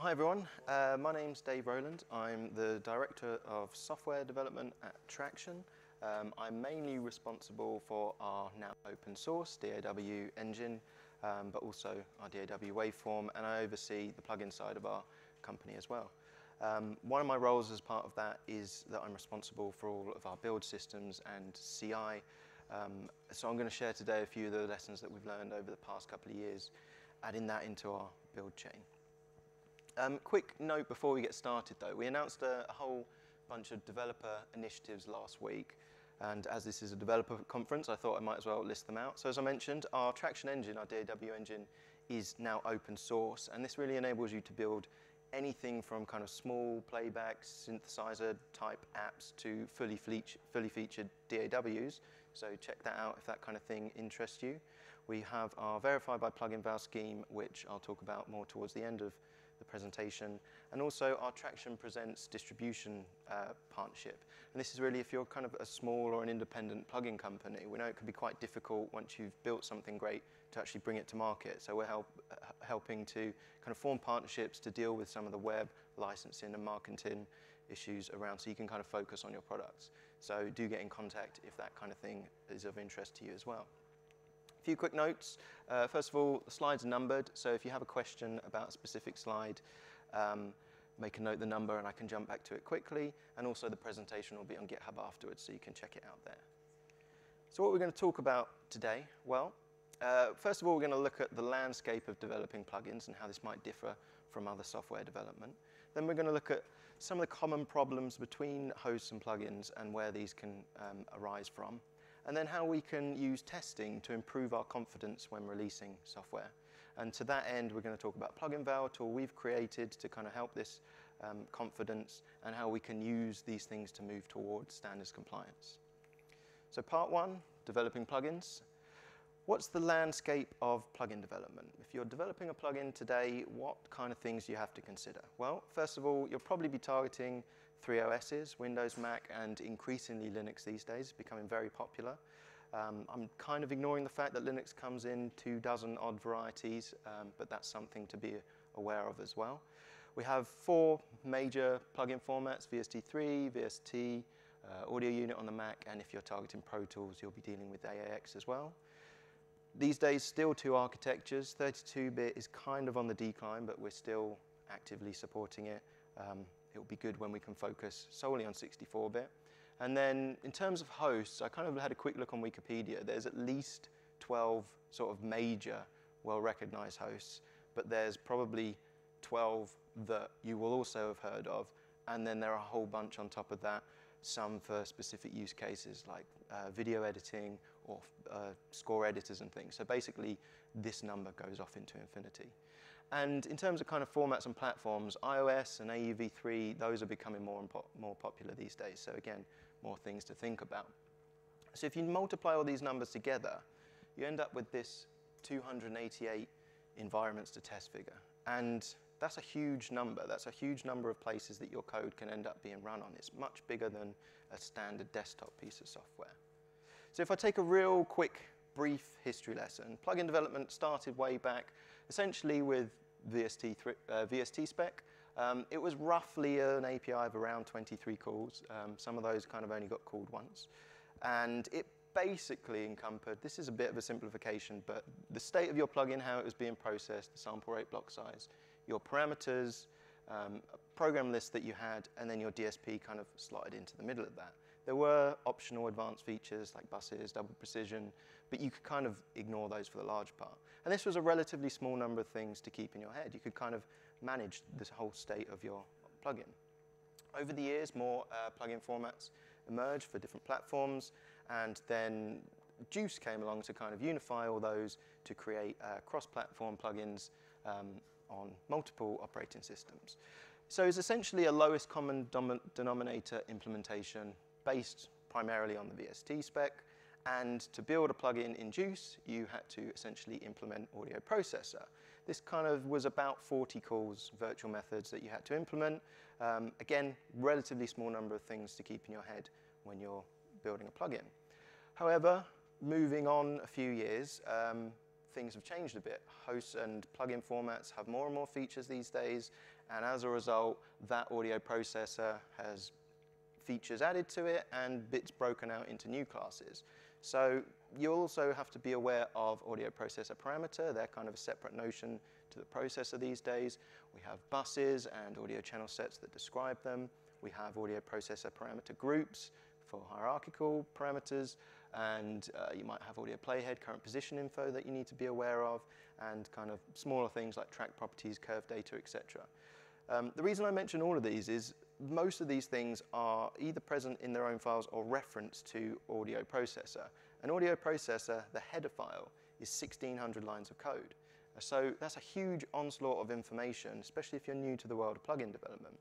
Hi everyone, uh, my name's Dave Rowland. I'm the Director of Software Development at Tracktion. Um, I'm mainly responsible for our now open source DAW engine, um, but also our DAW waveform, and I oversee the plugin side of our company as well. Um, one of my roles as part of that is that I'm responsible for all of our build systems and CI. Um, so I'm going to share today a few of the lessons that we've learned over the past couple of years, adding that into our build chain. Um, quick note before we get started though, we announced a, a whole bunch of developer initiatives last week. And as this is a developer conference, I thought I might as well list them out. So as I mentioned, our Tracktion engine, our DAW engine, is now open source. And this really enables you to build anything from kind of small playback synthesizer type apps to fully, fully featured DAWs. So check that out if that kind of thing interests you. We have our Verify by pluginval scheme, which I'll talk about more towards the end of the presentation, and also our Tracktion Presents distribution uh, partnership. And this is really if you're kind of a small or an independent plugin company. We know it can be quite difficult once you've built something great to actually bring it to market. So we're help, uh, helping to kind of form partnerships to deal with some of the web licensing and marketing issues around so you can kind of focus on your products. So do get in contact if that kind of thing is of interest to you as well. Few quick notes. Uh, first of all, the slides are numbered, so if you have a question about a specific slide, um, make a note the number and I can jump back to it quickly. And also the presentation will be on GitHub afterwards, so you can check it out there. So what we're going to talk about today, well, uh, first of all, we're going to look at the landscape of developing plugins and how this might differ from other software development. Then we're going to look at some of the common problems between hosts and plugins and where these can um, arise from and then how we can use testing to improve our confidence when releasing software. And to that end, we're going to talk about pluginval, a tool we've created to kind of help this um, confidence and how we can use these things to move towards standards compliance. So part one, developing plugins. What's the landscape of plugin development? If you're developing a plugin today, what kind of things do you have to consider? Well, first of all, you'll probably be targeting three OSs, Windows, Mac, and increasingly Linux these days, becoming very popular. Um, I'm kind of ignoring the fact that Linux comes in two dozen odd varieties, um, but that's something to be aware of as well. We have four major plugin formats, VST3, VST, uh, audio unit on the Mac, and if you're targeting Pro Tools, you'll be dealing with AAX as well. These days, still two architectures. 32-bit is kind of on the decline, but we're still actively supporting it. Um, it will be good when we can focus solely on 64-bit. And then in terms of hosts, I kind of had a quick look on Wikipedia. There's at least 12 sort of major, well-recognized hosts, but there's probably 12 that you will also have heard of. And then there are a whole bunch on top of that, some for specific use cases like uh, video editing or uh, score editors and things. So basically, this number goes off into infinity. And in terms of kind of formats and platforms, iOS and AUV3, those are becoming more and po more popular these days. So again, more things to think about. So if you multiply all these numbers together, you end up with this 288 environments to test figure. And that's a huge number. That's a huge number of places that your code can end up being run on. It's much bigger than a standard desktop piece of software. So if I take a real quick, brief history lesson, plugin development started way back essentially with VST, uh, VST spec. Um, it was roughly an API of around 23 calls. Um, some of those kind of only got called once. And it basically encompassed, this is a bit of a simplification, but the state of your plugin, how it was being processed, the sample rate block size, your parameters, um, program list that you had, and then your DSP kind of slotted into the middle of that. There were optional advanced features like buses, double precision, but you could kind of ignore those for the large part. And this was a relatively small number of things to keep in your head. You could kind of manage this whole state of your plugin. Over the years, more uh, plugin formats emerged for different platforms, and then JUCE came along to kind of unify all those to create uh, cross-platform plugins um, on multiple operating systems. So it's essentially a lowest common denominator implementation based primarily on the VST spec. And to build a plugin in JUCE, you had to essentially implement audio processor. This kind of was about 40 calls, virtual methods that you had to implement. Um, again, relatively small number of things to keep in your head when you're building a plugin. However, moving on a few years, um, things have changed a bit. Hosts and plugin formats have more and more features these days, and as a result, that audio processor has features added to it and bits broken out into new classes. So you also have to be aware of audio processor parameter. They're kind of a separate notion to the processor these days. We have buses and audio channel sets that describe them. We have audio processor parameter groups for hierarchical parameters, and uh, you might have audio playhead, current position info that you need to be aware of, and kind of smaller things like track properties, curve data, etc. Um, the reason I mention all of these is most of these things are either present in their own files or reference to audio processor. An audio processor, the header file, is 1600 lines of code. Uh, so that's a huge onslaught of information, especially if you're new to the world of plugin development.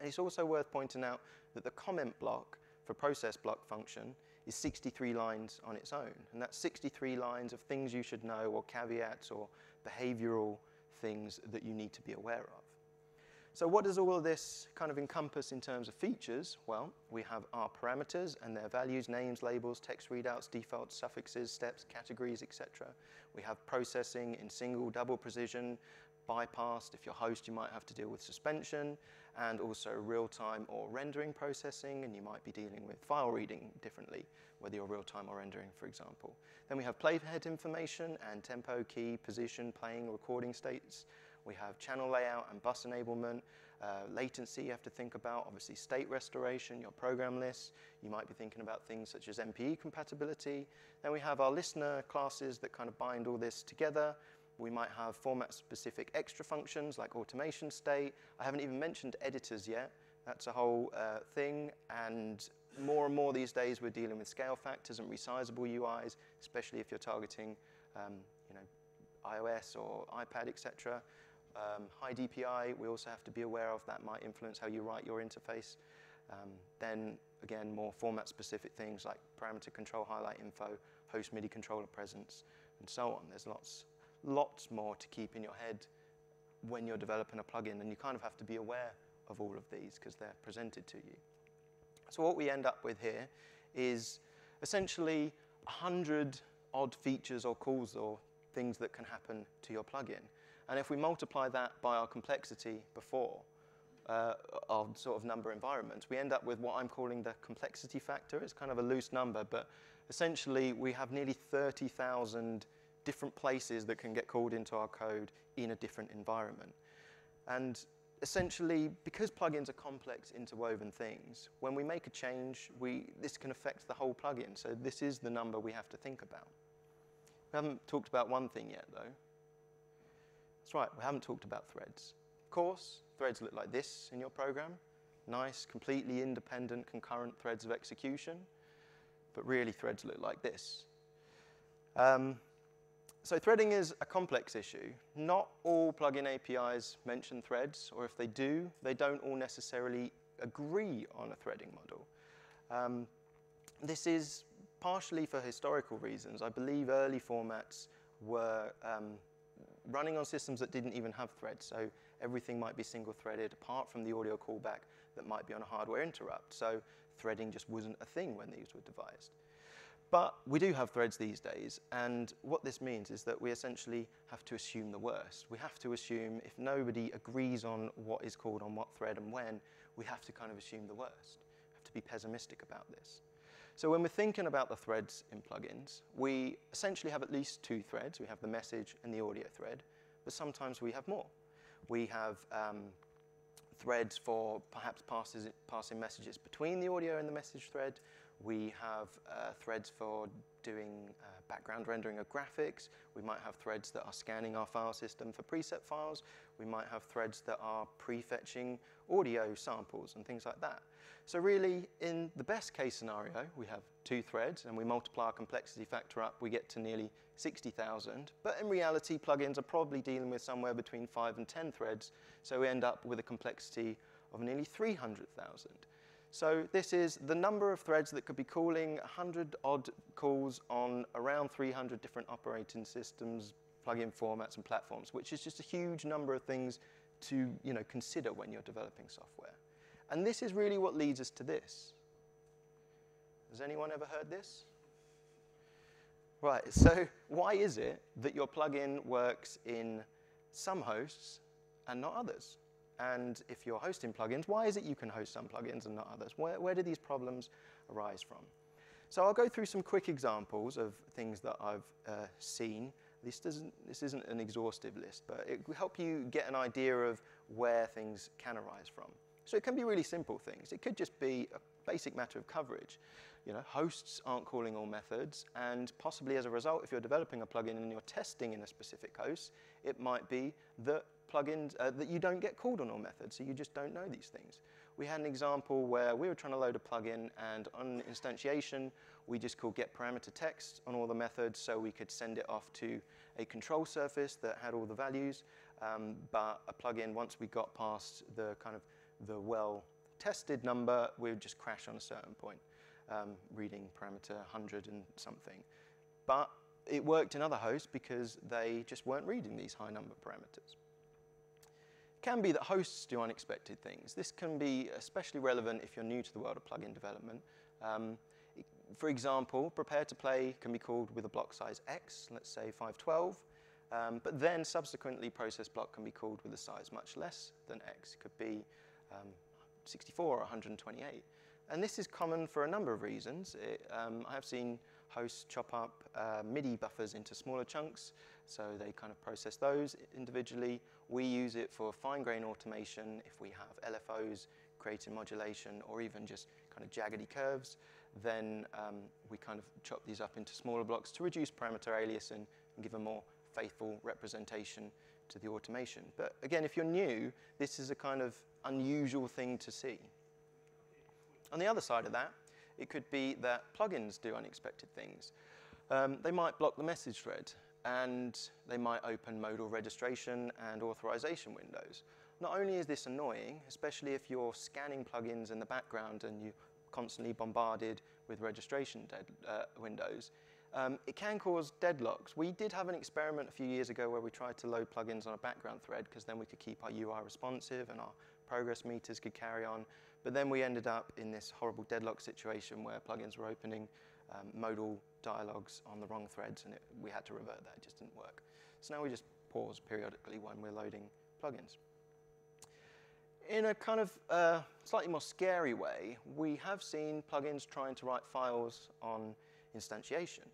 And it's also worth pointing out that the comment block for process block function is 63 lines on its own. And that's 63 lines of things you should know or caveats or behavioral things that you need to be aware of. So what does all of this kind of encompass in terms of features? Well, we have our parameters and their values, names, labels, text readouts, defaults, suffixes, steps, categories, etc. We have processing in single, double precision, bypassed. If you're host, you might have to deal with suspension and also real-time or rendering processing, and you might be dealing with file reading differently, whether you're real-time or rendering, for example. Then we have playhead information and tempo, key, position, playing, recording states, we have channel layout and bus enablement, uh, latency you have to think about, obviously state restoration, your program lists. You might be thinking about things such as MPE compatibility. Then we have our listener classes that kind of bind all this together. We might have format-specific extra functions like automation state. I haven't even mentioned editors yet. That's a whole uh, thing. And more and more these days, we're dealing with scale factors and resizable UIs, especially if you're targeting um, you know, iOS or iPad, etc. Um, high DPI, we also have to be aware of that might influence how you write your interface. Um, then again, more format specific things like parameter control highlight info, host MIDI controller presence, and so on. There's lots, lots more to keep in your head when you're developing a plugin, and you kind of have to be aware of all of these because they're presented to you. So what we end up with here is essentially 100 odd features or calls or things that can happen to your plugin. And if we multiply that by our complexity before, uh, our sort of number environments, we end up with what I'm calling the complexity factor. It's kind of a loose number, but essentially we have nearly 30,000 different places that can get called into our code in a different environment. And essentially, because plugins are complex interwoven things, when we make a change, we, this can affect the whole plugin. So this is the number we have to think about. We haven't talked about one thing yet, though. That's right, we haven't talked about threads. Of course, threads look like this in your program. Nice, completely independent, concurrent threads of execution. But really, threads look like this. Um, so threading is a complex issue. Not all plugin APIs mention threads, or if they do, they don't all necessarily agree on a threading model. Um, this is partially for historical reasons. I believe early formats were um, running on systems that didn't even have threads. So everything might be single-threaded apart from the audio callback that might be on a hardware interrupt. So threading just wasn't a thing when these were devised. But we do have threads these days, and what this means is that we essentially have to assume the worst. We have to assume if nobody agrees on what is called on what thread and when, we have to kind of assume the worst. We have to be pessimistic about this. So when we're thinking about the threads in plugins, we essentially have at least two threads. We have the message and the audio thread, but sometimes we have more. We have um, threads for perhaps passes, passing messages between the audio and the message thread. We have uh, threads for doing uh, background rendering of graphics. We might have threads that are scanning our file system for preset files. We might have threads that are prefetching audio samples and things like that. So really, in the best case scenario, we have two threads and we multiply our complexity factor up, we get to nearly 60,000. But in reality, plugins are probably dealing with somewhere between five and 10 threads, so we end up with a complexity of nearly 300,000. So this is the number of threads that could be calling 100 odd calls on around 300 different operating systems, plugin formats and platforms, which is just a huge number of things to you know, consider when you're developing software. And this is really what leads us to this. Has anyone ever heard this? Right, so why is it that your plugin works in some hosts and not others? And if you're hosting plugins, why is it you can host some plugins and not others? Where, where do these problems arise from? So I'll go through some quick examples of things that I've uh, seen. This, doesn't, this isn't an exhaustive list, but it will help you get an idea of where things can arise from. So it can be really simple things. It could just be a basic matter of coverage. You know, hosts aren't calling all methods, and possibly as a result, if you're developing a plugin and you're testing in a specific host, it might be that plugins uh, that you don't get called on all methods, so you just don't know these things. We had an example where we were trying to load a plugin, and on instantiation, we just called get parameter text on all the methods, so we could send it off to a control surface that had all the values. Um, but a plugin, once we got past the kind of the well-tested number, we would just crash on a certain point, um, reading parameter 100 and something. But it worked in other hosts because they just weren't reading these high number parameters can be that hosts do unexpected things. This can be especially relevant if you're new to the world of plugin development. Um, for example, prepare to play can be called with a block size X, let's say 512, um, but then subsequently process block can be called with a size much less than X. It could be um, 64 or 128. And this is common for a number of reasons. It, um, I have seen hosts chop up uh, MIDI buffers into smaller chunks, so they kind of process those individually. We use it for fine-grain automation if we have LFOs, creating modulation, or even just kind of jaggedy curves. Then um, we kind of chop these up into smaller blocks to reduce parameter aliasing and give a more faithful representation to the automation. But again, if you're new, this is a kind of unusual thing to see. On the other side of that, it could be that plugins do unexpected things. Um, they might block the message thread, and they might open modal registration and authorization windows. Not only is this annoying, especially if you're scanning plugins in the background and you're constantly bombarded with registration uh, windows, um, it can cause deadlocks. We did have an experiment a few years ago where we tried to load plugins on a background thread because then we could keep our UI responsive and our progress meters could carry on. But then we ended up in this horrible deadlock situation where plugins were opening um, modal dialogues on the wrong threads and it, we had to revert that, it just didn't work. So now we just pause periodically when we're loading plugins. In a kind of uh, slightly more scary way, we have seen plugins trying to write files on instantiation.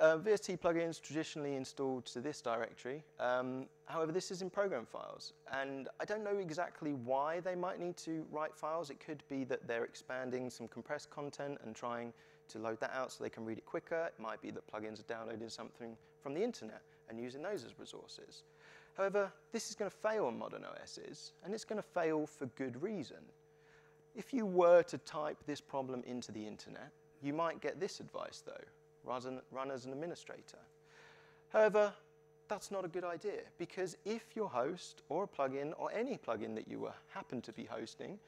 Uh, VST plugins traditionally installed to this directory. Um, however, this is in program files. And I don't know exactly why they might need to write files. It could be that they're expanding some compressed content and trying to load that out so they can read it quicker. It might be that plugins are downloading something from the internet and using those as resources. However, this is going to fail on modern OSs, and it's going to fail for good reason. If you were to type this problem into the internet, you might get this advice, though run as an administrator. However, that's not a good idea because if your host or a plugin or any plugin that you happen to be hosting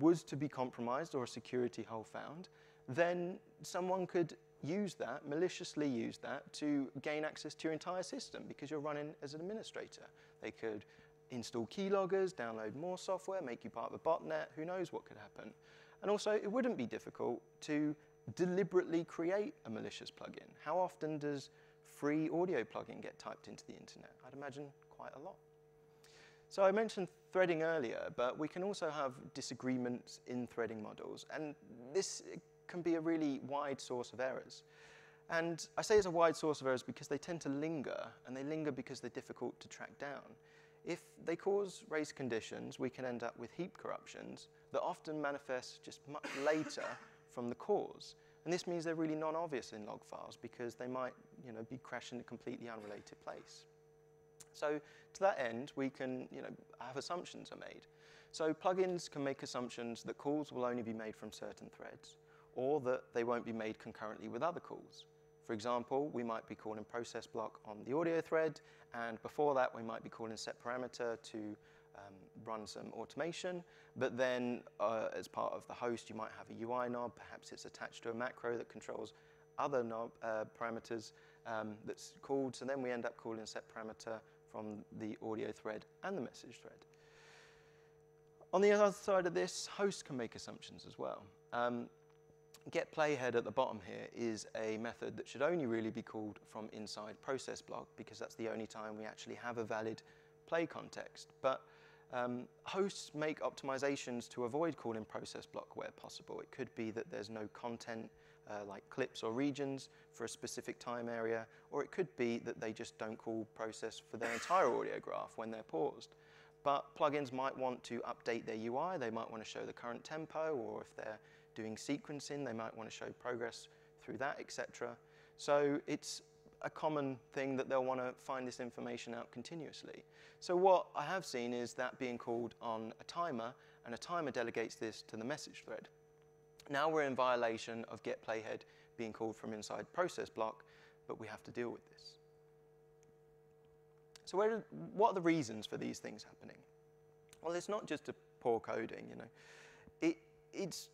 was to be compromised or a security hole found, then someone could use that, maliciously use that, to gain access to your entire system because you're running as an administrator. They could install keyloggers, download more software, make you part of a botnet, who knows what could happen. And also, it wouldn't be difficult to deliberately create a malicious plugin? How often does free audio plugin get typed into the internet? I'd imagine quite a lot. So I mentioned threading earlier, but we can also have disagreements in threading models, and this can be a really wide source of errors. And I say it's a wide source of errors because they tend to linger, and they linger because they're difficult to track down. If they cause race conditions, we can end up with heap corruptions that often manifest just much later from the cause. And this means they're really non-obvious in log files because they might you know, be crashing in a completely unrelated place. So to that end, we can you know, have assumptions are made. So plugins can make assumptions that calls will only be made from certain threads, or that they won't be made concurrently with other calls. For example, we might be calling process block on the audio thread, and before that we might be calling set parameter to um, run some automation, but then uh, as part of the host, you might have a UI knob, perhaps it's attached to a macro that controls other knob uh, parameters um, that's called, so then we end up calling set parameter from the audio thread and the message thread. On the other side of this, hosts can make assumptions as well. Um, get playhead at the bottom here is a method that should only really be called from inside process block because that's the only time we actually have a valid play context. But um, hosts make optimizations to avoid calling process block where possible. It could be that there's no content uh, like clips or regions for a specific time area, or it could be that they just don't call process for their entire audio graph when they're paused. But plugins might want to update their UI, they might want to show the current tempo, or if they're doing sequencing, they might want to show progress through that, etc. So it's a common thing that they'll want to find this information out continuously. So what I have seen is that being called on a timer, and a timer delegates this to the message thread. Now we're in violation of get playhead being called from inside process block, but we have to deal with this. So what are the reasons for these things happening? Well, it's not just a poor coding, you know. It, it's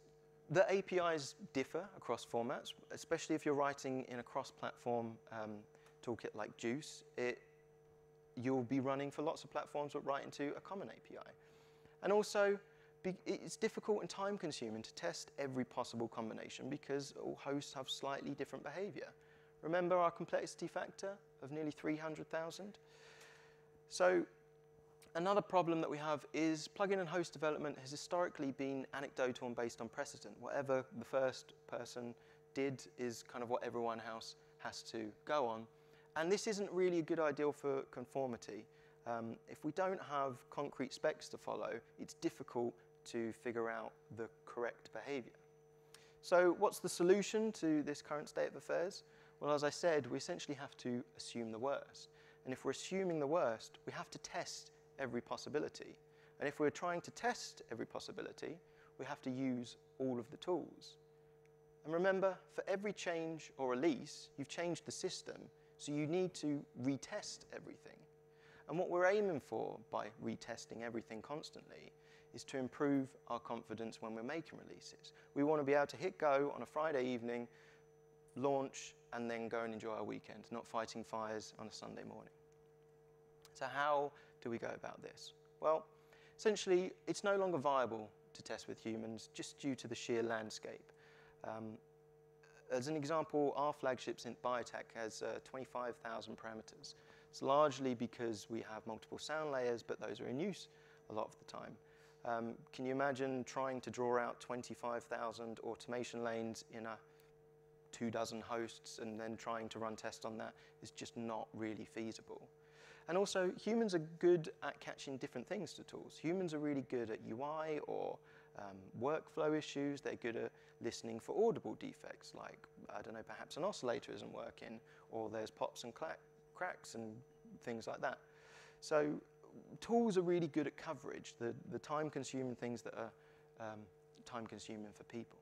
the APIs differ across formats, especially if you're writing in a cross-platform um, toolkit like JUCE. It, you'll be running for lots of platforms but write into a common API. And also, be, it's difficult and time-consuming to test every possible combination because all hosts have slightly different behavior. Remember our complexity factor of nearly 300,000? So Another problem that we have is plugin and host development has historically been anecdotal and based on precedent. Whatever the first person did is kind of what everyone else has to go on. And this isn't really a good ideal for conformity. Um, if we don't have concrete specs to follow, it's difficult to figure out the correct behavior. So what's the solution to this current state of affairs? Well, as I said, we essentially have to assume the worst. And if we're assuming the worst, we have to test every possibility. And if we're trying to test every possibility, we have to use all of the tools. And remember, for every change or release, you've changed the system, so you need to retest everything. And what we're aiming for by retesting everything constantly is to improve our confidence when we're making releases. We want to be able to hit go on a Friday evening, launch, and then go and enjoy our weekend, not fighting fires on a Sunday morning. So how do we go about this? Well, essentially, it's no longer viable to test with humans just due to the sheer landscape. Um, as an example, our flagship Synth BioTek has uh, 25,000 parameters. It's largely because we have multiple sound layers, but those are in use a lot of the time. Um, can you imagine trying to draw out 25,000 automation lanes in a two dozen hosts and then trying to run tests on that is just not really feasible. And also, humans are good at catching different things to tools. Humans are really good at UI or um, workflow issues. They're good at listening for audible defects, like, I don't know, perhaps an oscillator isn't working, or there's pops and cracks and things like that. So tools are really good at coverage, the, the time-consuming things that are um, time-consuming for people.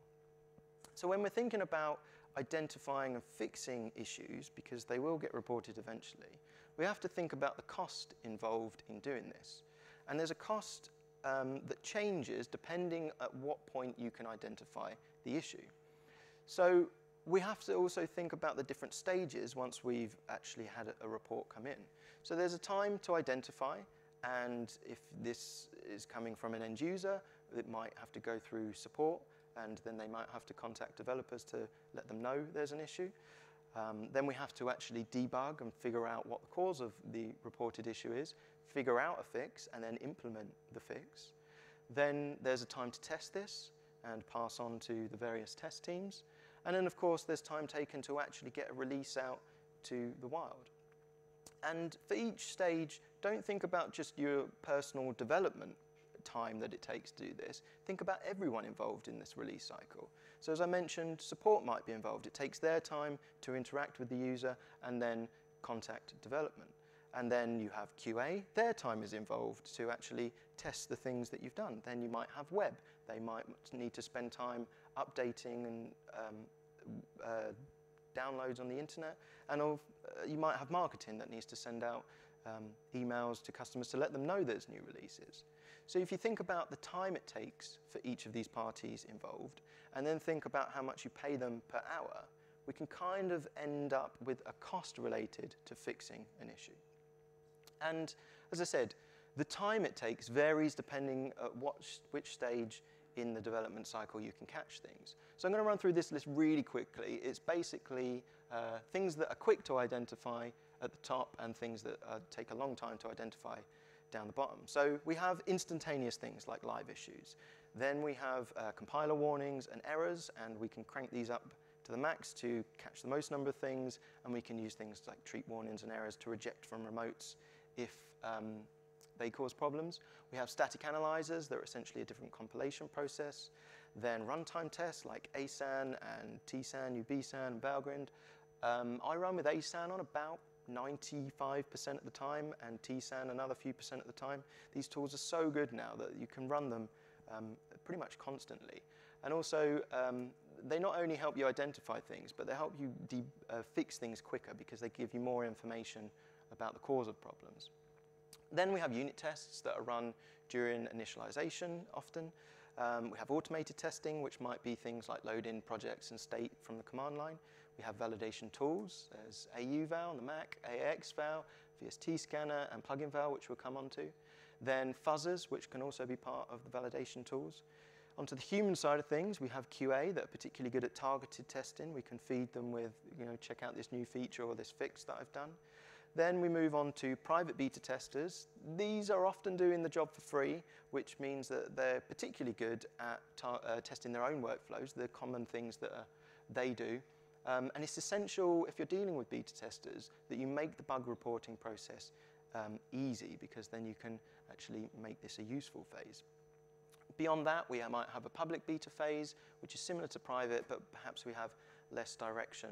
So when we're thinking about identifying and fixing issues, because they will get reported eventually, we have to think about the cost involved in doing this. And there's a cost um, that changes depending at what point you can identify the issue. So we have to also think about the different stages once we've actually had a, a report come in. So there's a time to identify, and if this is coming from an end user, it might have to go through support, and then they might have to contact developers to let them know there's an issue. Um, then we have to actually debug and figure out what the cause of the reported issue is, figure out a fix, and then implement the fix. Then there's a time to test this and pass on to the various test teams. And then, of course, there's time taken to actually get a release out to the wild. And for each stage, don't think about just your personal development time that it takes to do this. Think about everyone involved in this release cycle. So as I mentioned, support might be involved. It takes their time to interact with the user and then contact development. And then you have QA, their time is involved to actually test the things that you've done. Then you might have web. They might need to spend time updating and um, uh, downloads on the internet. And uh, you might have marketing that needs to send out um, emails to customers to let them know there's new releases. So if you think about the time it takes for each of these parties involved, and then think about how much you pay them per hour, we can kind of end up with a cost related to fixing an issue. And as I said, the time it takes varies depending at what, which stage in the development cycle you can catch things. So I'm going to run through this list really quickly. It's basically uh, things that are quick to identify at the top and things that uh, take a long time to identify down the bottom. So we have instantaneous things like live issues. Then we have uh, compiler warnings and errors, and we can crank these up to the max to catch the most number of things, and we can use things like treat warnings and errors to reject from remotes if um, they cause problems. We have static analyzers that are essentially a different compilation process. Then runtime tests like ASAN and TSAN, UBSAN, and Valgrind. Um, I run with ASAN on about 95% of the time and TSAN another few percent at the time. These tools are so good now that you can run them um, pretty much constantly. And also, um, they not only help you identify things, but they help you uh, fix things quicker because they give you more information about the cause of problems. Then we have unit tests that are run during initialization often. Um, we have automated testing, which might be things like load in projects and state from the command line. We have validation tools. There's AUVal on the Mac, AAXVal, VST scanner, and pluginval, which we'll come onto. Then fuzzers, which can also be part of the validation tools. Onto the human side of things, we have QA that are particularly good at targeted testing. We can feed them with, you know, check out this new feature or this fix that I've done. Then we move on to private beta testers. These are often doing the job for free, which means that they're particularly good at uh, testing their own workflows, the common things that uh, they do. Um, and it's essential, if you're dealing with beta testers, that you make the bug reporting process um, easy, because then you can actually make this a useful phase. Beyond that, we might have a public beta phase, which is similar to private, but perhaps we have less direction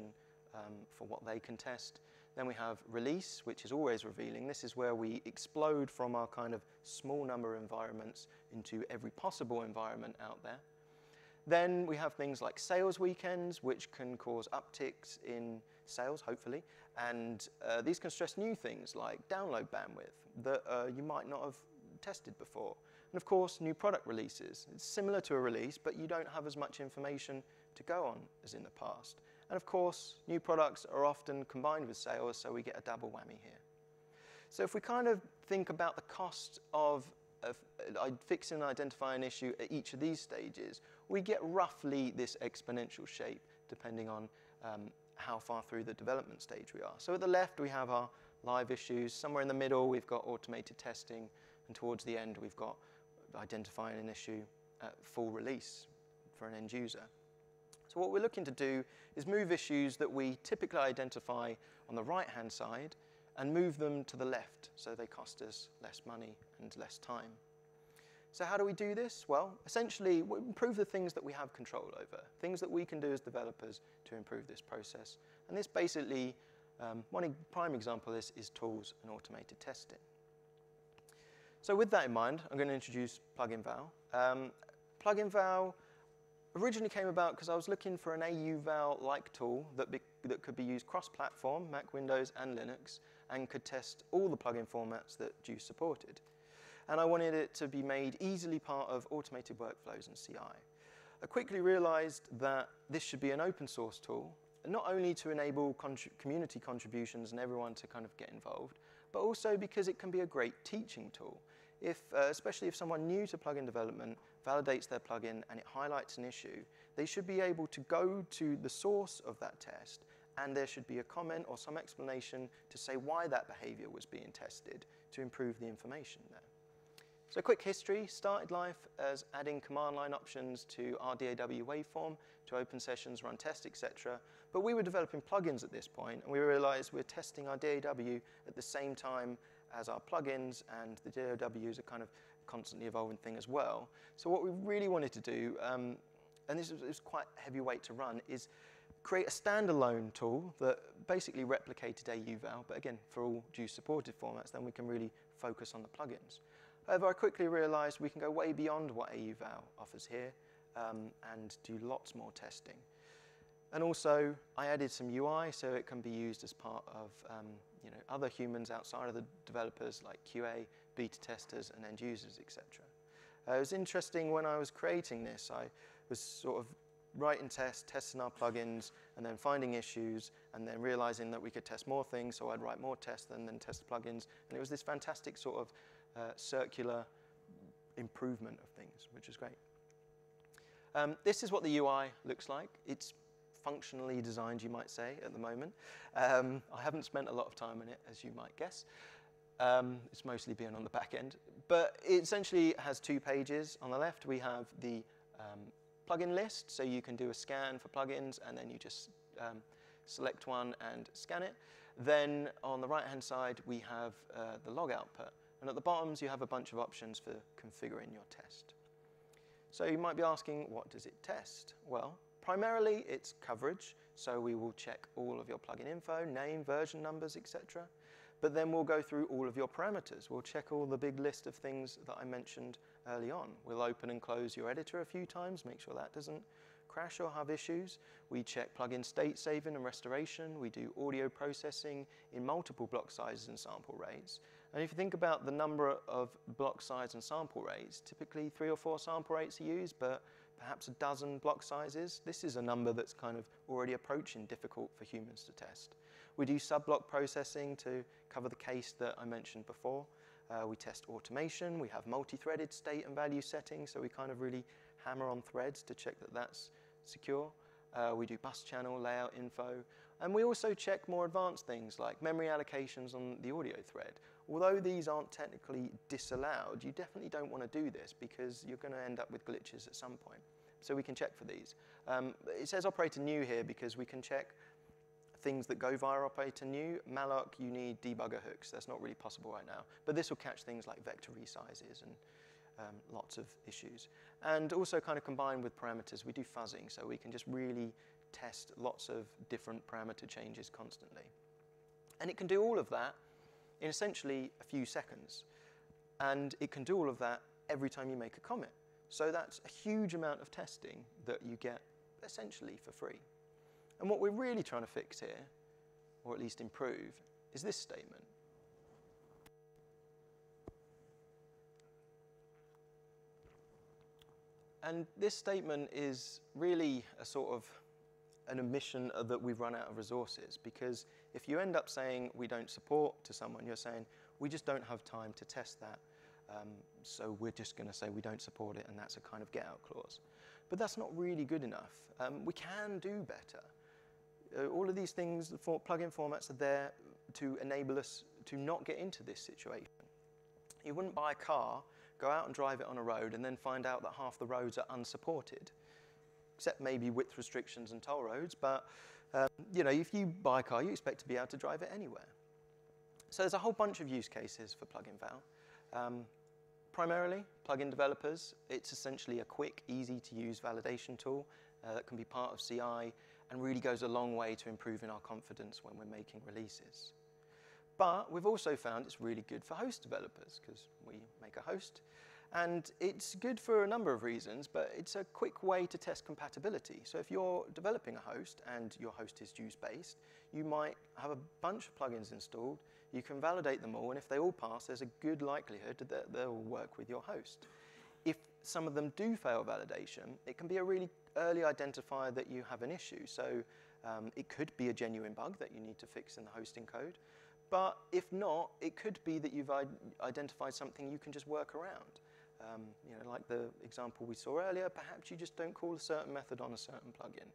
um, for what they can test. Then we have release, which is always revealing. This is where we explode from our kind of small number of environments into every possible environment out there. Then we have things like sales weekends, which can cause upticks in sales, hopefully. And uh, these can stress new things like download bandwidth that uh, you might not have tested before. And of course, new product releases. It's similar to a release, but you don't have as much information to go on as in the past. And of course, new products are often combined with sales, so we get a double whammy here. So if we kind of think about the cost of, fixing and identifying an issue at each of these stages, we get roughly this exponential shape depending on um, how far through the development stage we are. So at the left, we have our live issues. Somewhere in the middle, we've got automated testing. And towards the end, we've got identifying an issue at full release for an end user. So what we're looking to do is move issues that we typically identify on the right-hand side and move them to the left so they cost us less money and less time. So how do we do this? Well, essentially, we improve the things that we have control over, things that we can do as developers to improve this process. And this basically, um, one prime example of this is tools and automated testing. So with that in mind, I'm going to introduce pluginval. Um, pluginval originally came about because I was looking for an AUVal-like tool that, that could be used cross-platform, Mac, Windows, and Linux, and could test all the plugin formats that JUCE supported. And I wanted it to be made easily part of automated workflows and CI. I quickly realized that this should be an open source tool, not only to enable community contributions and everyone to kind of get involved, but also because it can be a great teaching tool. If, uh, especially if someone new to plugin development validates their plugin and it highlights an issue, they should be able to go to the source of that test and there should be a comment or some explanation to say why that behavior was being tested to improve the information there. So quick history, started life as adding command line options to our DAW waveform to open sessions, run tests, etc. But we were developing plugins at this point, and we realized we're testing our DAW at the same time as our plugins, and the DAW is a kind of constantly evolving thing as well. So what we really wanted to do, um, and this was, quite heavy weight to run, is create a standalone tool that basically replicated AUVal, but again, for all JUCE supported formats, then we can really focus on the plugins. However, I quickly realized we can go way beyond what AUVal offers here um, and do lots more testing. And also, I added some UI so it can be used as part of um, you know, other humans outside of the developers like QA, beta testers, and end users, etc. Uh, it was interesting when I was creating this, I was sort of writing tests, testing our plugins, and then finding issues, and then realizing that we could test more things, so I'd write more tests and then test the plugins. And it was this fantastic sort of uh, circular improvement of things, which is great. Um, this is what the UI looks like. It's functionally designed, you might say, at the moment. Um, I haven't spent a lot of time on it, as you might guess. Um, it's mostly been on the back end. But it essentially has two pages. On the left, we have the um, plugin list, so you can do a scan for plugins, and then you just um, select one and scan it. Then on the right-hand side, we have uh, the log output. And at the bottoms, you have a bunch of options for configuring your test. So you might be asking, what does it test? Well, primarily it's coverage. So we will check all of your plugin info, name, version numbers, etc. But then we'll go through all of your parameters. We'll check all the big list of things that I mentioned early on. We'll open and close your editor a few times, make sure that doesn't crash or have issues. We check plugin state saving and restoration. We do audio processing in multiple block sizes and sample rates. And if you think about the number of block size and sample rates, typically three or four sample rates are used, but perhaps a dozen block sizes. This is a number that's kind of already approaching difficult for humans to test. We do sub-block processing to cover the case that I mentioned before. Uh, we test automation. We have multi-threaded state and value settings, so we kind of really hammer on threads to check that that's secure. Uh, we do bus channel layout info. And we also check more advanced things like memory allocations on the audio thread. Although these aren't technically disallowed, you definitely don't want to do this because you're going to end up with glitches at some point. So we can check for these. Um, it says operator new here because we can check things that go via operator new. malloc, you need debugger hooks. That's not really possible right now. But this will catch things like vector resizes and um, lots of issues. And also kind of combined with parameters, we do fuzzing, so we can just really test lots of different parameter changes constantly. And it can do all of that in essentially a few seconds. And it can do all of that every time you make a commit. So that's a huge amount of testing that you get essentially for free. And what we're really trying to fix here, or at least improve, is this statement. And this statement is really a sort of an admission that we've run out of resources because if you end up saying we don't support to someone, you're saying we just don't have time to test that. Um, so we're just going to say we don't support it and that's a kind of get out clause. But that's not really good enough. Um, we can do better. Uh, all of these things, the for plugin formats are there to enable us to not get into this situation. You wouldn't buy a car, go out and drive it on a road and then find out that half the roads are unsupported except maybe width restrictions and toll roads. But um, you know, if you buy a car, you expect to be able to drive it anywhere. So there's a whole bunch of use cases for pluginval. Um, primarily, plugin developers, it's essentially a quick, easy to use validation tool uh, that can be part of CI and really goes a long way to improving our confidence when we're making releases. But we've also found it's really good for host developers because we make a host and it's good for a number of reasons, but it's a quick way to test compatibility. So if you're developing a host and your host is JUCE-based, you might have a bunch of plugins installed, you can validate them all, and if they all pass, there's a good likelihood that they'll work with your host. If some of them do fail validation, it can be a really early identifier that you have an issue. So um, it could be a genuine bug that you need to fix in the hosting code. But if not, it could be that you've identified something you can just work around. Um, you know, like the example we saw earlier, perhaps you just don't call a certain method on a certain plugin.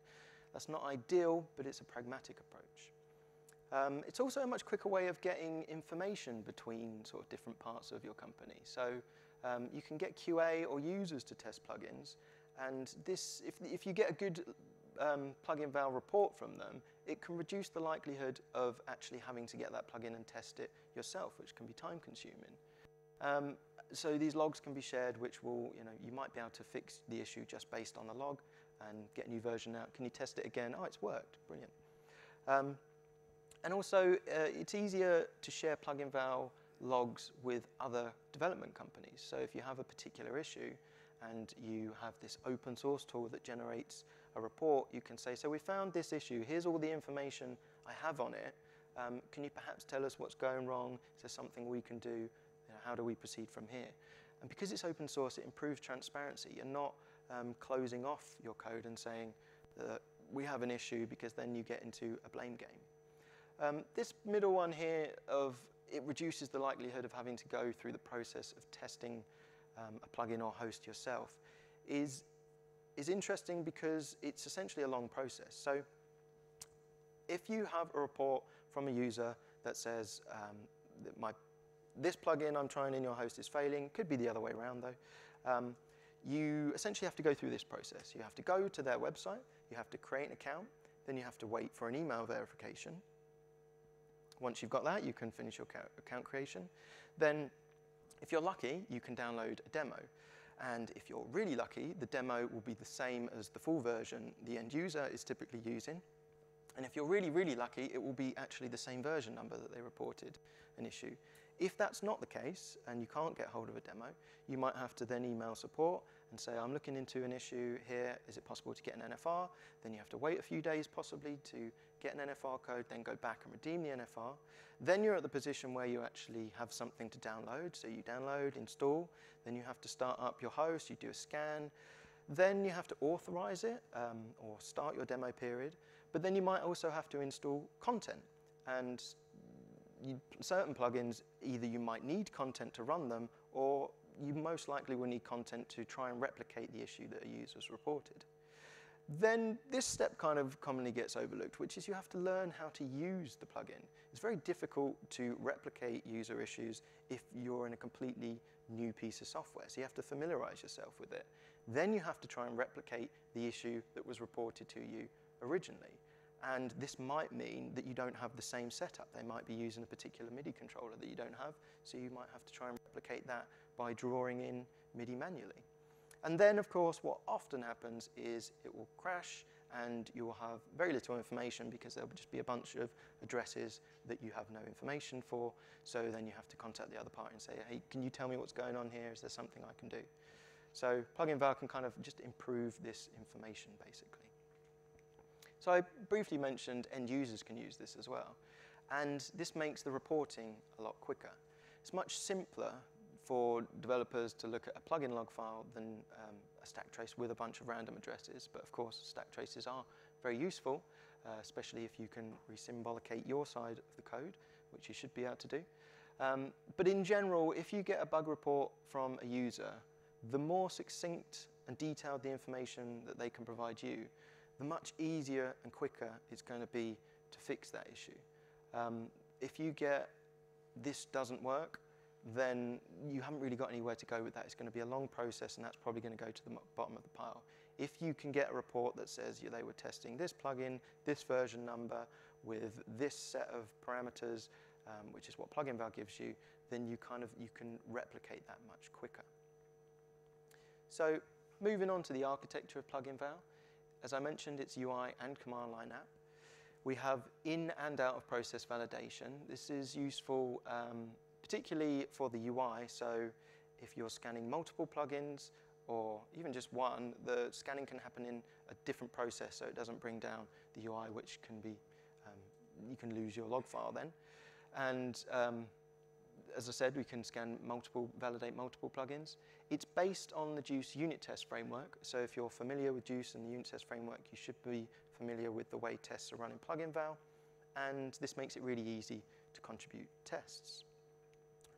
That's not ideal, but it's a pragmatic approach. Um, it's also a much quicker way of getting information between sort of different parts of your company. So um, you can get QA or users to test plugins, and this, if, if you get a good um, pluginval report from them, it can reduce the likelihood of actually having to get that plugin and test it yourself, which can be time consuming. Um, so these logs can be shared, which will, you know, you might be able to fix the issue just based on the log and get a new version out. Can you test it again? Oh, it's worked. Brilliant. Um, and also, uh, it's easier to share pluginval logs with other development companies. So if you have a particular issue and you have this open source tool that generates a report, you can say, so we found this issue. Here's all the information I have on it. Um, can you perhaps tell us what's going wrong? Is there something we can do? know, how do we proceed from here? And because it's open source, it improves transparency. You're not um, closing off your code and saying that we have an issue because then you get into a blame game. Um, this middle one here of it reduces the likelihood of having to go through the process of testing um, a plugin or host yourself is is interesting because it's essentially a long process. So if you have a report from a user that says um, that my, this plugin I'm trying in your host is failing, could be the other way around though, um, you essentially have to go through this process. You have to go to their website, you have to create an account, then you have to wait for an email verification. Once you've got that, you can finish your account creation. Then, if you're lucky, you can download a demo. And if you're really lucky, the demo will be the same as the full version the end user is typically using. And if you're really, really lucky, it will be actually the same version number that they reported an issue. If that's not the case and you can't get hold of a demo, you might have to then email support and say, I'm looking into an issue here, is it possible to get an NFR? Then you have to wait a few days possibly to get an NFR code, then go back and redeem the NFR. Then you're at the position where you actually have something to download. So you download, install, then you have to start up your host, you do a scan, then you have to authorize it um, or start your demo period. But then you might also have to install content. And you, certain plugins, either you might need content to run them, or you most likely will need content to try and replicate the issue that a user's reported. Then this step kind of commonly gets overlooked, which is you have to learn how to use the plugin. It's very difficult to replicate user issues if you're in a completely new piece of software. So you have to familiarize yourself with it. Then you have to try and replicate the issue that was reported to you originally. And this might mean that you don't have the same setup. They might be using a particular MIDI controller that you don't have, so you might have to try and replicate that by drawing in MIDI manually. And then, of course, what often happens is it will crash and you will have very little information because there will just be a bunch of addresses that you have no information for. So then you have to contact the other party and say, hey, can you tell me what's going on here? Is there something I can do? So pluginval can kind of just improve this information, basically. So I briefly mentioned end users can use this as well. And this makes the reporting a lot quicker. It's much simpler for developers to look at a plugin log file than um, a stack trace with a bunch of random addresses. But of course, stack traces are very useful, uh, especially if you can resymbolicate your side of the code, which you should be able to do. Um, but in general, if you get a bug report from a user, the more succinct and detailed the information that they can provide you, the much easier and quicker it's going to be to fix that issue. Um, if you get this doesn't work, then you haven't really got anywhere to go with that. It's going to be a long process, and that's probably going to go to the bottom of the pile. If you can get a report that says yeah, they were testing this plugin, this version number, with this set of parameters, um, which is what pluginval gives you, then you kind of you can replicate that much quicker. So moving on to the architecture of pluginval, as I mentioned, it's UI and command line app. We have in and out of process validation. This is useful um, particularly for the UI. So if you're scanning multiple plugins or even just one, the scanning can happen in a different process so it doesn't bring down the UI, which can be, um, you can lose your log file then. And um, as I said, we can scan multiple, validate multiple plugins. It's based on the JUCE unit test framework. So if you're familiar with JUCE and the unit test framework, you should be familiar with the way tests are run in pluginval. And this makes it really easy to contribute tests.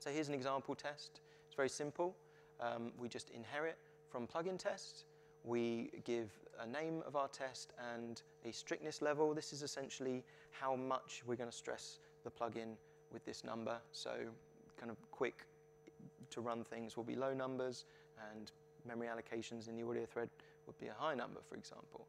So here's an example test. It's very simple. Um, we just inherit from plugin test. We give a name of our test and a strictness level. This is essentially how much we're going to stress the plugin with this number. So kind of quick to run things will be low numbers and memory allocations in the audio thread would be a high number, for example.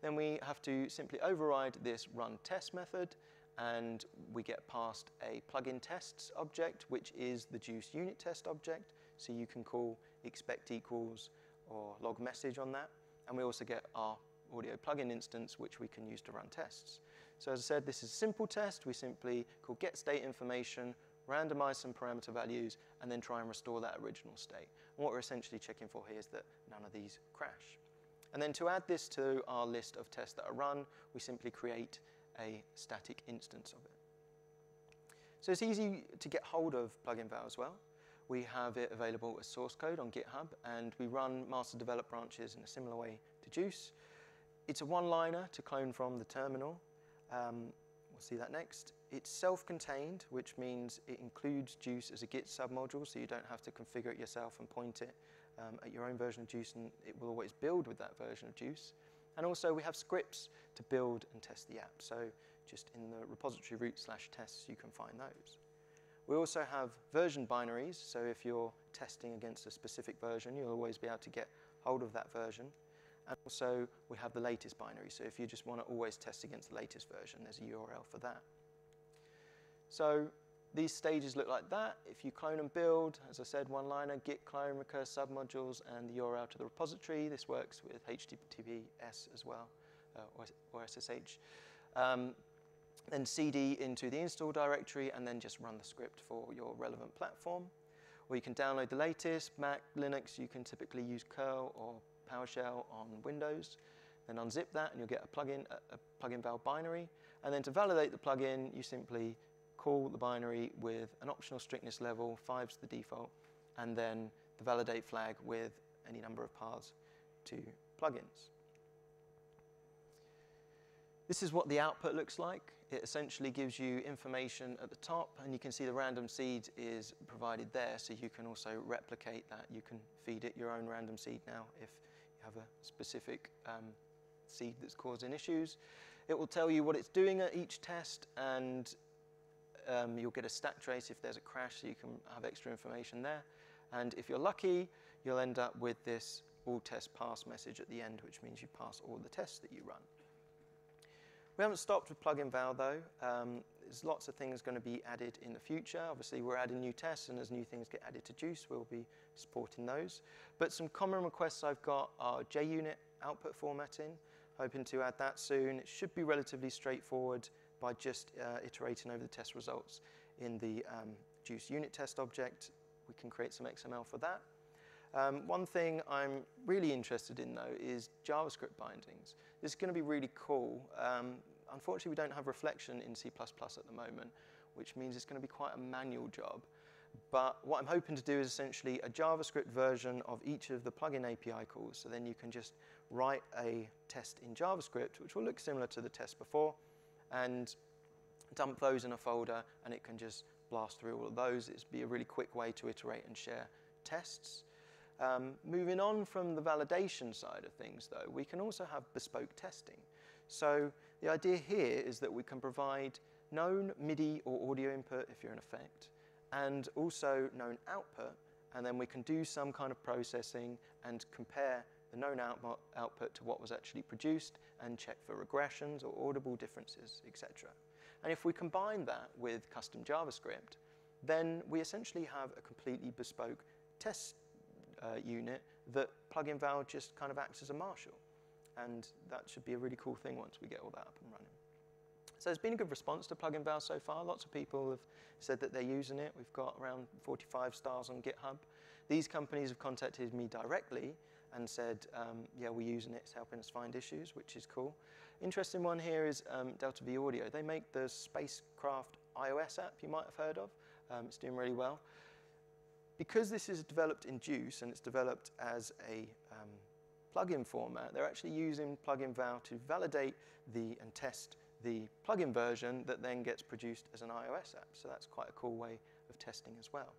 Then we have to simply override this run test method and we get past a plugin tests object, which is the JUCE unit test object. So you can call expect equals or log message on that. And we also get our audio plugin instance, which we can use to run tests. So as I said, this is a simple test. We simply call get state information, randomize some parameter values, and then try and restore that original state. And what we're essentially checking for here is that none of these crash. And then to add this to our list of tests that are run, we simply create a static instance of it. So it's easy to get hold of pluginval as well. We have it available as source code on GitHub, and we run master develop branches in a similar way to JUCE. It's a one-liner to clone from the terminal. Um, we'll see that next. It's self-contained, which means it includes JUCE as a Git submodule, so you don't have to configure it yourself and point it um, at your own version of JUCE and it will always build with that version of JUCE. And also we have scripts to build and test the app. So just in the repository root slash tests, you can find those. We also have version binaries. So if you're testing against a specific version, you'll always be able to get hold of that version. And also we have the latest binary. So if you just want to always test against the latest version, there's a URL for that. So these stages look like that. If you clone and build, as I said, one-liner, git clone, recurse submodules, and the URL to the repository. This works with HTTPS as well, uh, or, or, SSH. Um, then CD into the install directory, and then just run the script for your relevant platform. Or you can download the latest. Mac, Linux, you can typically use curl or PowerShell on Windows. Then unzip that, and you'll get a plugin, a, a pluginval binary. And then to validate the plugin, you simply call the binary with an optional strictness level, 5 is the default, and then the validate flag with any number of paths to plugins. This is what the output looks like. It essentially gives you information at the top, and you can see the random seed is provided there, so you can also replicate that. You can feed it your own random seed now if you have a specific um, seed that's causing issues. It will tell you what it's doing at each test, and um, you'll get a stack trace if there's a crash, so you can have extra information there. And if you're lucky, you'll end up with this all test pass message at the end, which means you pass all the tests that you run. We haven't stopped with pluginval though. Um, there's lots of things going to be added in the future. Obviously, we're adding new tests, and as new things get added to JUCE, we'll be supporting those. But some common requests I've got are JUnit output formatting. Hoping to add that soon. It should be relatively straightforward by just uh, iterating over the test results in the um, JUCE unit test object. We can create some XML for that. Um, one thing I'm really interested in though is JavaScript bindings. This is going to be really cool. Um, unfortunately, we don't have reflection in C++ at the moment, which means it's going to be quite a manual job. But what I'm hoping to do is essentially a JavaScript version of each of the plugin API calls. So then you can just write a test in JavaScript, which will look similar to the test before, and dump those in a folder, and it can just blast through all of those. It'd be a really quick way to iterate and share tests. Um, moving on from the validation side of things, though, we can also have bespoke testing. So the idea here is that we can provide known MIDI or audio input if you're in effect, and also known output, and then we can do some kind of processing and compare the known output, output to what was actually produced and check for regressions or audible differences, etc. And if we combine that with custom JavaScript, then we essentially have a completely bespoke test uh, unit that pluginval just kind of acts as a marshal. And that should be a really cool thing once we get all that up and running. So there's been a good response to pluginval so far. Lots of people have said that they're using it. We've got around 45 stars on GitHub. These companies have contacted me directly and said, um, yeah, we're using it, it's helping us find issues, which is cool. Interesting one here is um, Delta V Audio. They make the spacecraft iOS app you might have heard of. Um, it's doing really well. Because this is developed in JUCE and it's developed as a um, plugin format, they're actually using pluginval to validate the and test the plugin version that then gets produced as an iOS app. So that's quite a cool way of testing as well.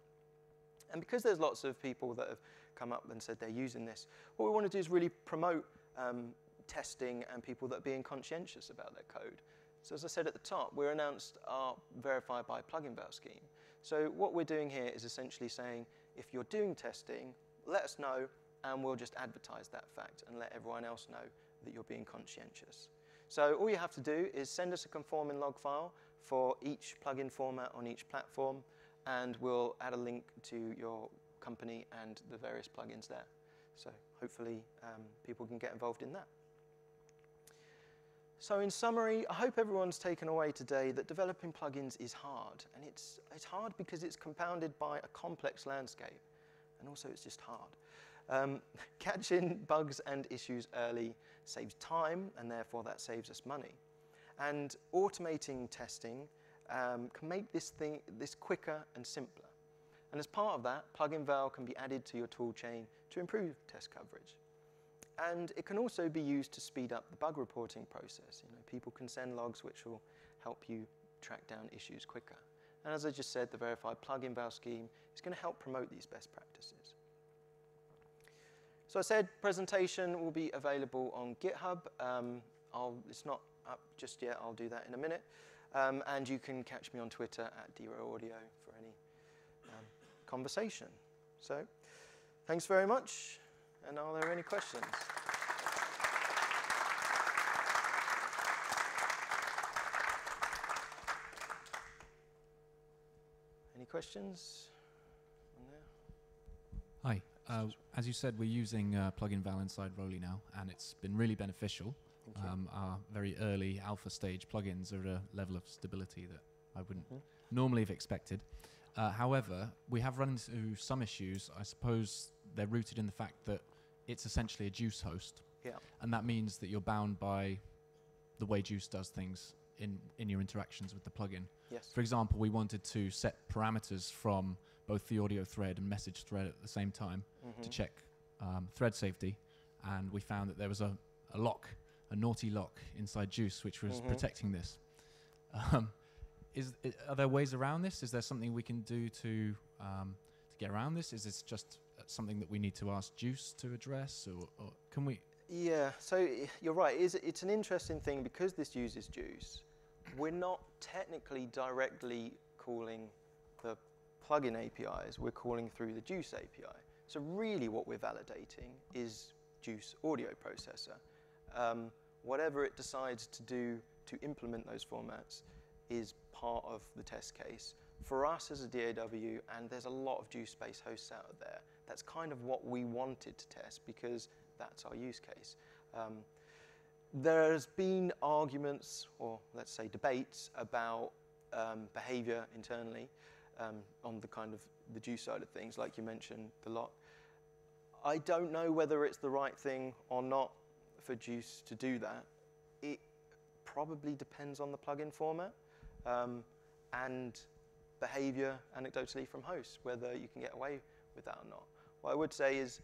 And because there's lots of people that have come up and said they're using this, what we want to do is really promote um, testing and people that are being conscientious about their code. So as I said at the top, we announced our verified by pluginval scheme. So what we're doing here is essentially saying, if you're doing testing, let us know and we'll just advertise that fact and let everyone else know that you're being conscientious. So all you have to do is send us a conforming log file for each plugin format on each platform and we'll add a link to your company and the various plugins there. So hopefully um, people can get involved in that. So in summary, I hope everyone's taken away today that developing plugins is hard. And it's, it's hard because it's compounded by a complex landscape. And also it's just hard. Um, catching bugs and issues early saves time, and therefore that saves us money. And automating testing um, can make this, thing, this quicker and simpler. And as part of that, pluginval can be added to your toolchain to improve test coverage. And it can also be used to speed up the bug reporting process. You know, people can send logs which will help you track down issues quicker. And as I just said, the verified pluginval scheme is going to help promote these best practices. So I said presentation will be available on GitHub. Um, it's not up just yet. I'll do that in a minute. Um, and you can catch me on Twitter at drowaudio for any um, conversation. So thanks very much. And are there any questions? Any questions? Hi. Uh, as you said, we're using uh, pluginval inside ROLI now, and it's been really beneficial. Um, our very early alpha stage plugins are at a level of stability that I wouldn't Mhm. normally have expected. Uh, however, we have run into some issues. I suppose they're rooted in the fact that it's essentially a JUCE host, Yeah. and that means that you're bound by the way JUCE does things in in your interactions with the plugin. Yes. For example, we wanted to set parameters from both the audio thread and message thread at the same time to Mhm. check um, thread safety, and we found that there was a, a lock, a naughty lock inside JUCE, which was Mhm. protecting this. Um, is are there ways around this? Is there something we can do to um, to get around this? Is this just uh, something that we need to ask JUCE to address, or, or can we? Yeah, so you're right. It's, it's an interesting thing because this uses JUCE. We're not technically directly calling the plugin APIs, we're calling through the JUCE API. So, really, what we're validating is JUCE audio processor. Um, whatever it decides to do to implement those formats is part of the test case. For us as a DAW, and there's a lot of JUCE based hosts out there, that's kind of what we wanted to test because that's our use case. Um, there's been arguments, or let's say debates, about um, behavior internally um, on the kind of the JUCE side of things, like you mentioned, the lock. I don't know whether it's the right thing or not for JUCE to do that. It probably depends on the plugin format um, and behavior anecdotally from hosts, whether you can get away with that or not. What I would say is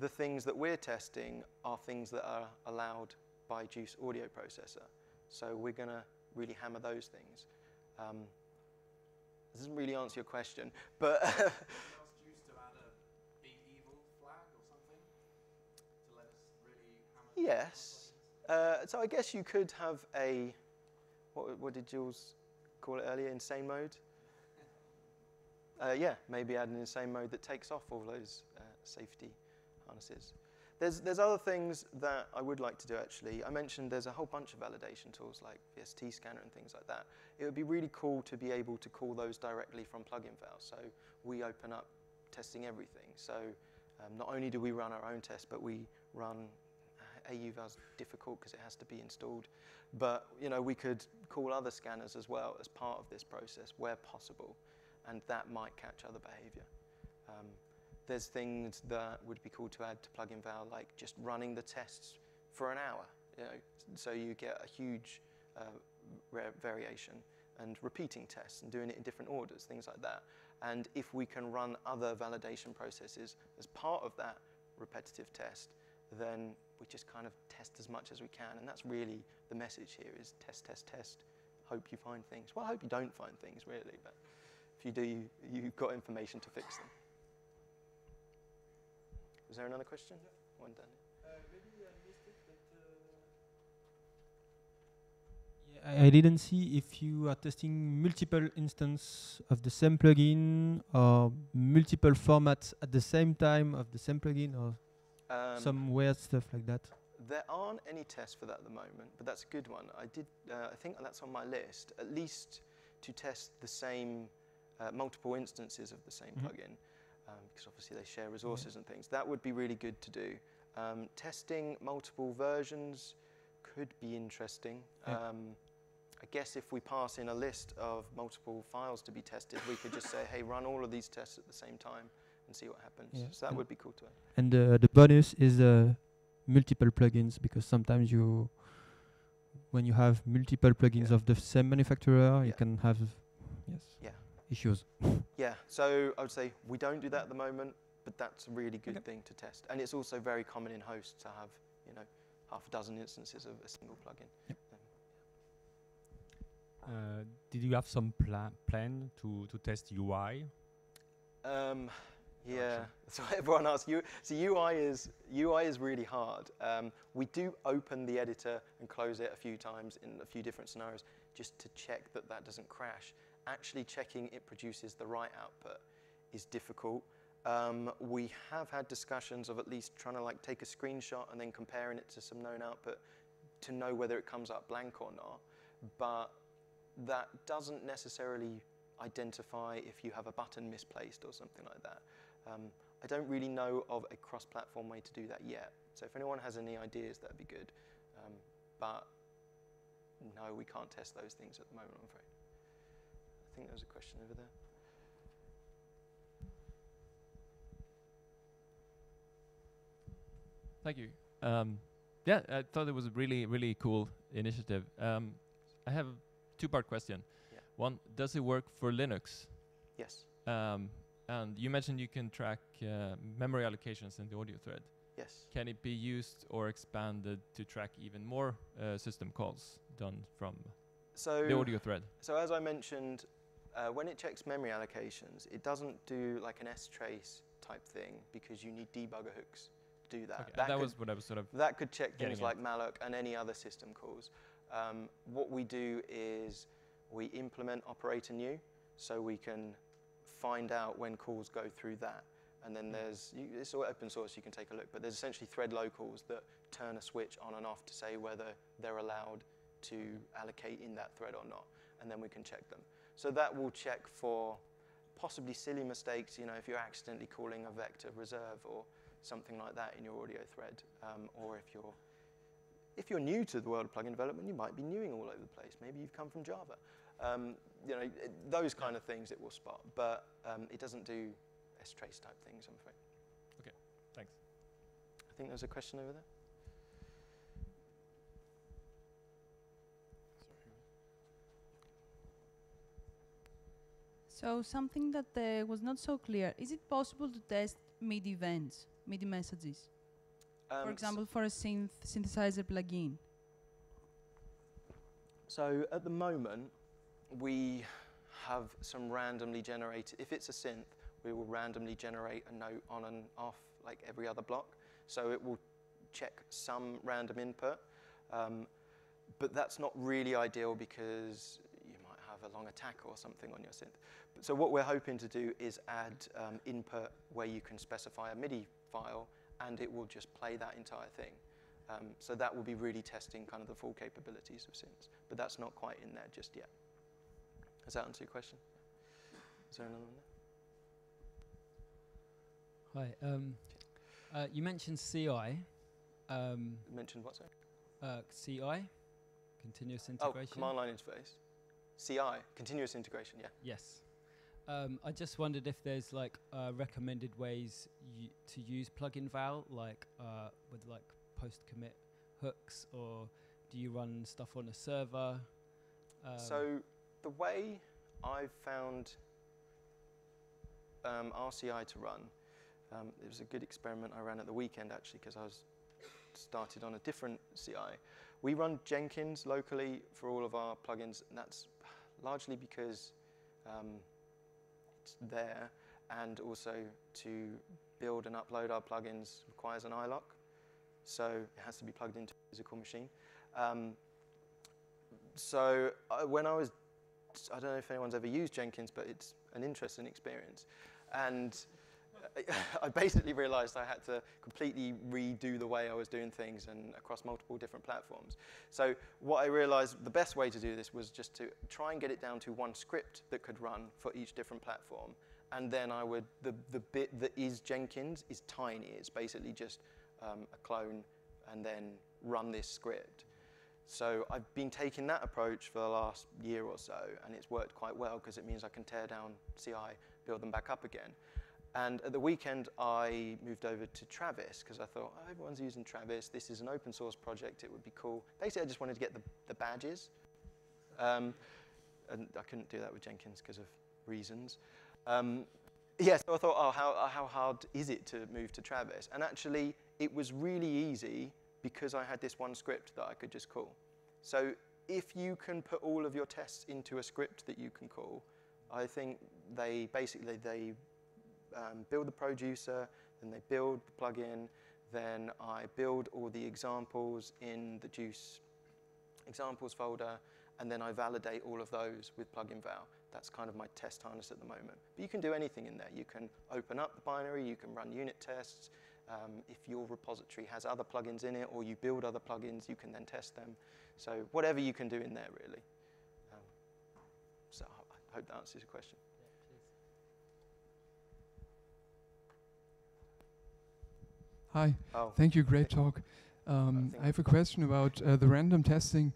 the things that we're testing are things that are allowed by JUCE audio processor. So we're going to really hammer those things. Um, this doesn't really answer your question, but yes. Uh, so I guess you could have a, what, what did Jules call it earlier, insane mode? Uh, yeah, maybe add an insane mode that takes off all those uh, safety harnesses. There's, there's other things that I would like to do actually. I mentioned there's a whole bunch of validation tools like VST scanner and things like that. It would be really cool to be able to call those directly from plugin files. So we open up testing everything. So um, not only do we run our own tests, but we run uh, AUVal's difficult because it has to be installed. But you know, we could call other scanners as well as part of this process where possible, and that might catch other behavior. Um, there's things that would be cool to add to pluginval, like just running the tests for an hour. You know, so you get a huge uh, variation and repeating tests and doing it in different orders, things like that. And if we can run other validation processes as part of that repetitive test, then we just kind of test as much as we can. And that's really the message here is test, test, test. Hope you find things. Well, I hope you don't find things really, but if you do, you, you've got information to fix them. Was there another question? One done. Yeah, I I didn't see if you are testing multiple instances of the same plugin or multiple formats at the same time of the same plugin or Um, some weird stuff like that. There aren't any tests for that at the moment, but that's a good one. I did. Uh, I think that's on my list. At least to test the same uh, multiple instances of the same Mhm. plugin, um, because obviously they share resources and things. That would be really good to do. Um, testing multiple versions could be interesting. Yeah. Um, I guess if we pass in a list of multiple files to be tested, we could just say, "Hey, run all of these tests at the same time and see what happens." Yeah. So that And- would be cool to. And uh, the bonus is uh, multiple plugins because sometimes you, when you have multiple plugins Yeah. of the same manufacturer, you can have yes Yeah. issues. Yeah, so I would say we don't do that at the moment, but that's a really good Okay. thing to test. And it's also very common in hosts to have, you know, half a dozen instances of a single plugin. Uh, did you have some pla- plan to, to test UI? Um, Yeah, so everyone asks. You, so UI is UI is really hard. Um, we do open the editor and close it a few times in a few different scenarios just to check that that doesn't crash. Actually checking it produces the right output is difficult. Um, we have had discussions of at least trying to like take a screenshot and then comparing it to some known output to know whether it comes up blank or not. But that doesn't necessarily identify if you have a button misplaced or something like that. Um, I don't really know of a cross-platform way to do that yet. So if anyone has any ideas, that'd be good. Um, but no, we can't test those things at the moment, I'm afraid. I think there was a question over there. Thank you. Um, yeah, I thought it was a really, really cool initiative. Um, I have a two-part question. Yeah. One, does it work for Linux? Yes, Um, and you mentioned you can track uh, memory allocations in the audio thread. yes. Can it be used or expanded to track even more uh, system calls done from So the audio thread? So as I mentioned, uh, when it checks memory allocations, it doesn't do like an S-trace type thing because you need debugger hooks to do that. Okay, That, that could, was what I was sort of. that could check things like malloc and any other system calls. Um, what we do is we implement operator new so we can find out when calls go through that. And then there's, you, it's all open source, you can take a look, but there's essentially thread locals that turn a switch on and off to say whether they're allowed to allocate in that thread or not, and then we can check them. So that will check for possibly silly mistakes, you know, if you're accidentally calling a vector reserve or something like that in your audio thread, um, or if you're if you're new to the world of plugin development, you might be newing all over the place. Maybe you've come from Java. Um, you know, it- those kind of things it will spot, but um, it doesn't do S-trace type things, I'm afraid. Okay, thanks. I think there's a question over there. So something that uh, was not so clear, is it possible to test MIDI events, MIDI messages? Um, for s- example, for a synth synthesizer plugin? So at the moment, we have some randomly generated, if it's a synth, we will randomly generate a note on and off like every other block. So it will check some random input. Um, but that's not really ideal because you might have a long attack or something on your synth. But so what we're hoping to do is add um, input where you can specify a MIDI file and it will just play that entire thing. Um, so that will be really testing kind of the full capabilities of synths, but that's not quite in there just yet. Does that answer your question? Is there another one there? Hi. Um, uh, you mentioned CI. Um, You mentioned what, sorry? uh, CI, continuous integration. Oh, command line interface. CI, continuous integration, yeah. Yes. Um, I just wondered if there's like uh, recommended ways to use pluginval, like uh, with like post commit hooks, or do you run stuff on a server? Um, so the way I've found um, RCI to run, um, it was a good experiment I ran at the weekend actually because I was started on a different CI. We run Jenkins locally for all of our plugins, and that's largely because um, it's there, and also to build and upload our plugins requires an iLok, so it has to be plugged into a physical machine. Um, so uh, when I was, I don't know if anyone's ever used Jenkins, but it's an interesting experience. And I- basically realized I had to completely redo the way I was doing things and across multiple different platforms. So what I realized the best way to do this was just to try and get it down to one script that could run for each different platform. And then I would, the, the bit that is Jenkins is tiny. It's basically just um, a clone and then run this script. So I've been taking that approach for the last year or so, and it's worked quite well because it means I can tear down CI, build them back up again. And at the weekend, I moved over to Travis because I thought, oh, everyone's using Travis. This is an open source project. It would be cool. Basically, I just wanted to get the, the badges. Um, and I couldn't do that with Jenkins because of reasons. Um, yeah, so I thought, oh, how, how hard is it to move to Travis? And actually, it was really easy because I had this one script that I could just call. So if you can put all of your tests into a script that you can call, I think they basically they um, build the Projucer, then they build the plugin, then I build all the examples in the JUCE examples folder, and then I validate all of those with pluginval. That's kind of my test harness at the moment. But you can do anything in there. You can open up the binary, you can run unit tests. Um, if your repository has other plugins in it or you build other plugins, you can then test them. So whatever you can do in there, really. Um, so I I hope that answers your question. Hi, Oh, thank you. Great talk. Um, think- I have a question about uh, the random testing.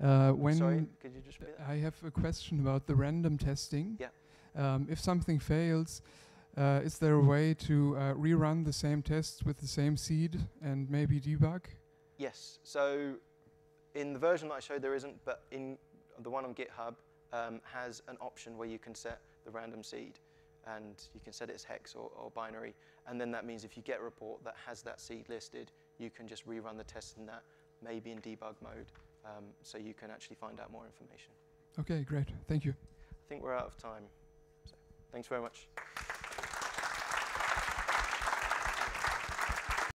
Uh, when sorry, could you just? I have a question about the random testing. Yeah. Um, if something fails, uh, is there a way to uh, rerun the same tests with the same seed and maybe debug? Yes. So in the version that I showed, there isn't, but in the one on GitHub um, has an option where you can set the random seed, and you can set it as hex or, or binary, and then that means if you get a report that has that seed listed, you can just rerun the test in that, maybe in debug mode, um, so you can actually find out more information. Okay, great. Thank you. I think we're out of time. So thanks very much.